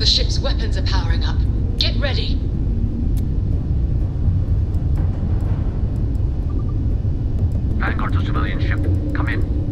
The ship's weapons are powering up. Get ready. Vanguard to civilian ship. Come in.